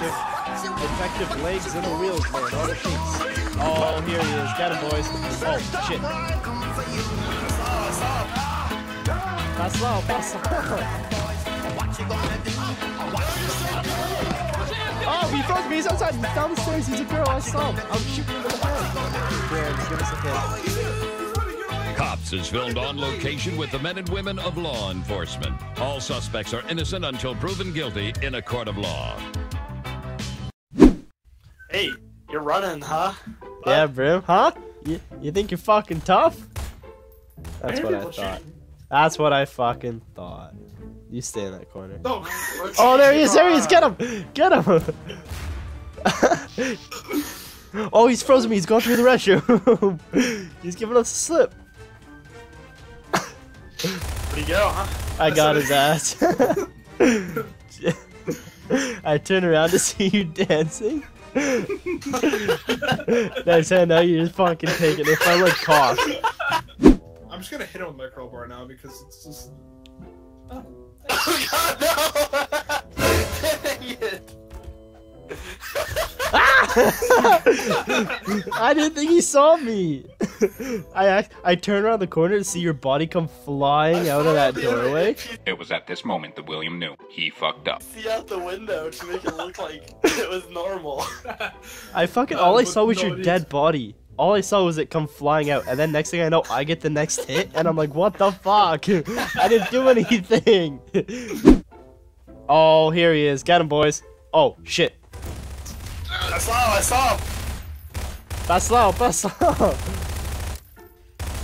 detective. Detective legs in the wheels, man. On the case. Oh, here he is. Get him, boys. Oh, shit. Pass slow, pass. Oh, he froze me. He's outside. He's down the. He's a girl. I saw him. I'm shooting him in the head. Here, give us a. Cops is filmed on location with the men and women of law enforcement. All suspects are innocent until proven guilty in a court of law. Hey, you're running, huh? Yeah, bro. Huh? You, you think you're fucking tough? That's what I thought. shooting. That's what I fucking thought. You stay in that corner. No. Oh, there he is. There he is. Get him. Get him. oh, he's frozen me. He's going through the restroom. he's giving us a slip. Where'd he go, huh? I got his ass. I turn around to see you dancing. Nice hand now you're just fucking taking it. If I like cough. I'm just gonna hit him with my crowbar now because it's just. Oh god, no! Dang it! Ah! I didn't think he saw me. I act, I turn around the corner to see your body come flying out of that doorway. It was at this moment that William knew he fucked up. See out the window to make it look like it was normal. I fucking all I saw was your dead body. All I saw was it come flying out, and then next thing I know, I get the next hit, and I'm like, what the fuck? I didn't do anything. oh, here he is. Get him, boys. Oh, shit. I saw him, I saw him! Pass slow, pass slow.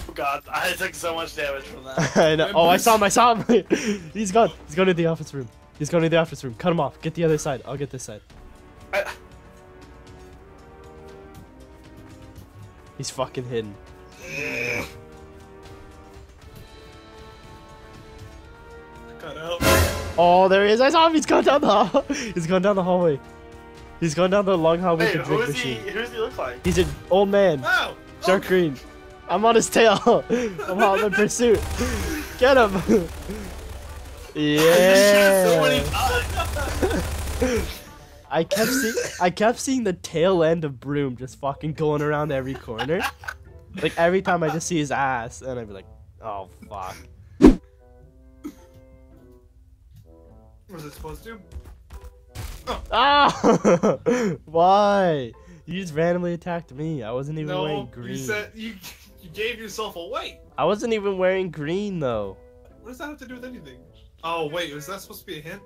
Oh god, I took so much damage from that. I know. Oh, I saw him, I saw him. He's gone. He's going to the office room. He's going to the office room. Cut him off. Get the other side. I'll get this side. I, He's fucking hidden. Cut out. Oh, there he is. I saw him. He's gone down the hall. He's gone down the hallway. He's gone down the long hallway the who drink is he? machine. Who does he look like? He's an old man. Oh, oh. Dark Oh, green. I'm on his tail. I'm hot in pursuit. Get him. Yeah. I kept seeing I kept seeing the tail end of Broom just fucking going around every corner. Like every time I just see his ass and I'd be like, oh fuck. What was it supposed to? Ah! Why? You just randomly attacked me. I wasn't even wearing green. you said you you gave yourself away. I wasn't even wearing green though. What does that have to do with anything? Oh wait, was that supposed to be a hint?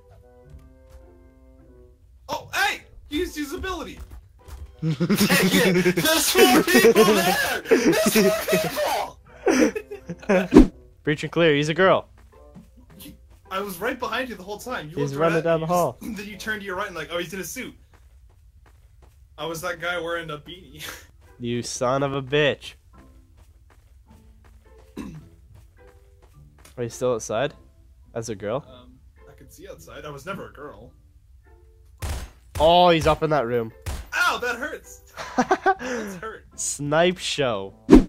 Oh, hey! You used his ability. There's more people there! There's more people! Breach and clear. He's a girl. I was right behind you the whole time. You He's running down the hall. just- then you turned to your right and like, oh, he's in a suit. I was that guy wearing a beanie. You son of a bitch. Are you still outside? As a girl? Um, I could see outside. I was never a girl. Oh, he's up in that room. Ow, that hurts. That's hurt. Snipe show.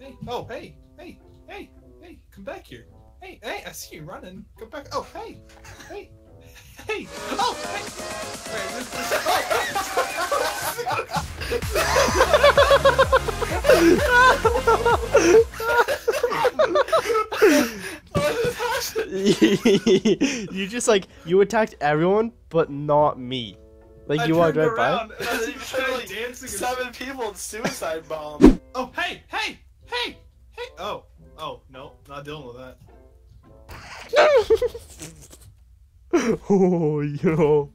Hey, oh, hey, hey, hey, hey, come back here. Hey, hey, I see you running. Come back. Oh, hey, hey, hey, oh, hey. Wait, this, oh, this, you just like you attacked everyone, but not me. Like I you walked right turned by. and And I then you dancing. Seven people in suicide bomb. Oh, hey, hey, hey, hey. Oh, oh, no, not dealing with that. oh, yo,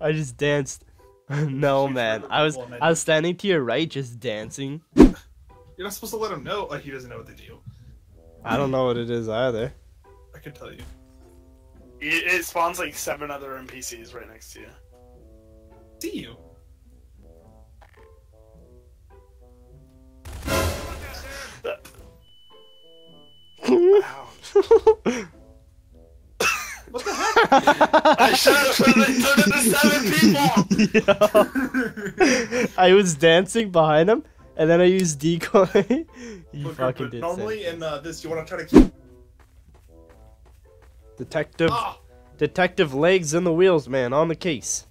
I just danced. no man, I was I was standing to your right, just dancing. You're not supposed to let him know. Like he doesn't know what to do. I don't know what it is either. I can tell you. It, it spawns like seven other NPCs right next to you. See you. Wow. What the heck? I shot him and they turned into seven people! I was dancing behind him, and then I used decoy. you But- fucking but did. Normally Normally, in uh, this, you want to try to keep. Detective, Ah, Detective legs in the wheels, man, on the case.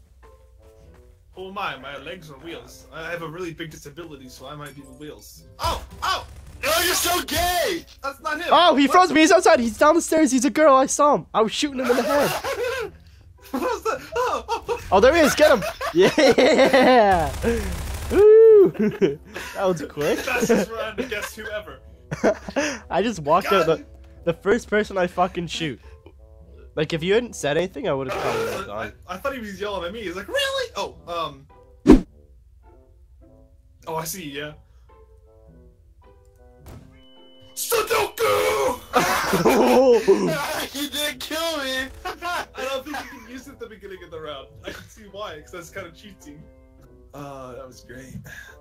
Oh am I? My legs are wheels. I have a really big disability, so I might be the wheels. Oh! Oh! Oh, you're so gay! That's not him! Oh, he What- froze me. He's outside. He's down the stairs. He's a girl. I saw him. I was shooting him in the head. what was that? Oh, oh, oh. Oh, there he is. Get him. Yeah. Woo. that was quick. Fastest run to guess whoever. I just walked out the, the first person I fucking shoot. Like if you hadn't said anything, I would have probably I. I thought he was yelling at me. He's like, really? Oh, um. Oh, I see, yeah. Sudoku! you didn't kill me! I don't think you can use it at the beginning of the round. I can see why, because that's kind of cheating. Uh, that was great.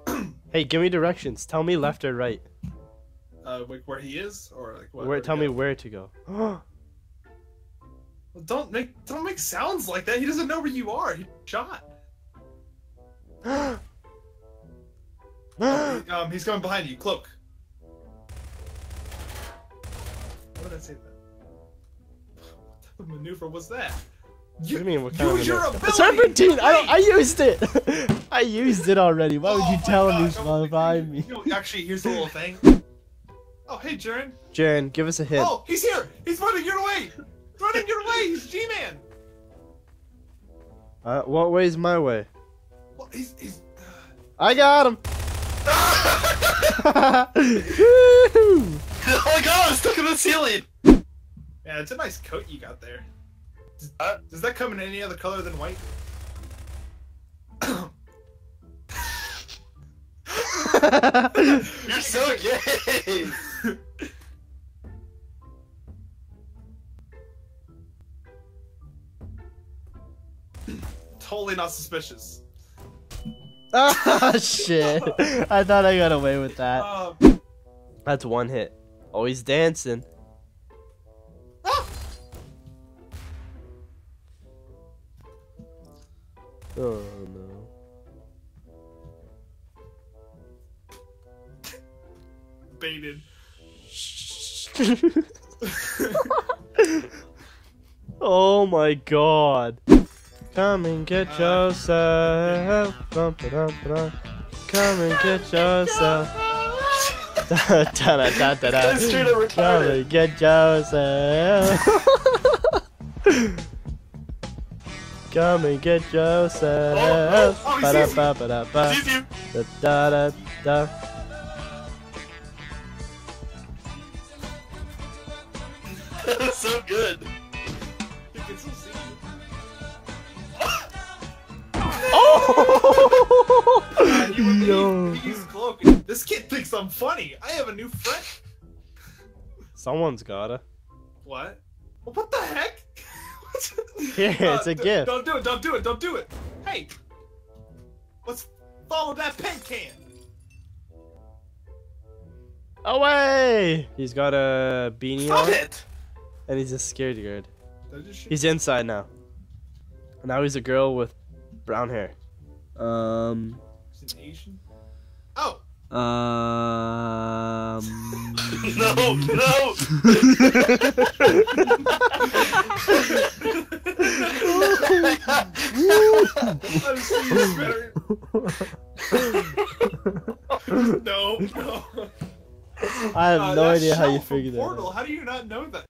hey, give me directions. Tell me left or right. Uh, like where he is, or like what? Where? Tell me go? where to go. Well, don't make don't make sounds like that. He doesn't know where you are. He shot. Um, he's coming behind you. Cloak. What did I say that? What type of maneuver was that? What do you mean? What kind use of your maneuver? ability. Serpentine! I I used it. I used it already. Why would Oh you tell me gosh, I behind me? You actually, here's the little thing. Oh, hey, Jaren. Jaren, give us a hit. Oh, he's here. He's running your way. Running your way. He's G-Man. Uh, what way's my way? Well, he's he's. I got him. Woo! Oh my god, I'm stuck in the ceiling! Yeah, it's a nice coat you got there. Does, Uh, does that come in any other color than white? You're so gay! totally not suspicious. Ah, shit. I thought I got away with that. Um, That's one hit. Always dancing. ah! Oh no. baited. oh my god. Come and get Uh, yourself. Bum, ba-dum, ba-dum. Come and get yourself. Da, da, da, da, da, da. That's straight up Come retarded. and get yourself. Come and get yourself. Oh, oh, oh, he sees you. Ba-da-ba-ba-da-ba. Sees you! Da, da, da, da. That was so good! He can still see you. Oh! And you would Yo. leave. Cloak. This kid thinks I'm funny. I have a new friend. Someone's gotta. What? What the heck? Here, it's uh, a gift. Don't do it. Don't do it. Don't do it. Hey, let's follow that pen can. Away! He's got a beanie Stop on, it! and he's a scaredy guard. Did I just shoot? He's inside now. Now he's a girl with brown hair. Um. He's an Asian. Oh, Um. No, no! I see you better. no, no. I have Uh, no idea how you from figured that. Portal. out. How do you not know that?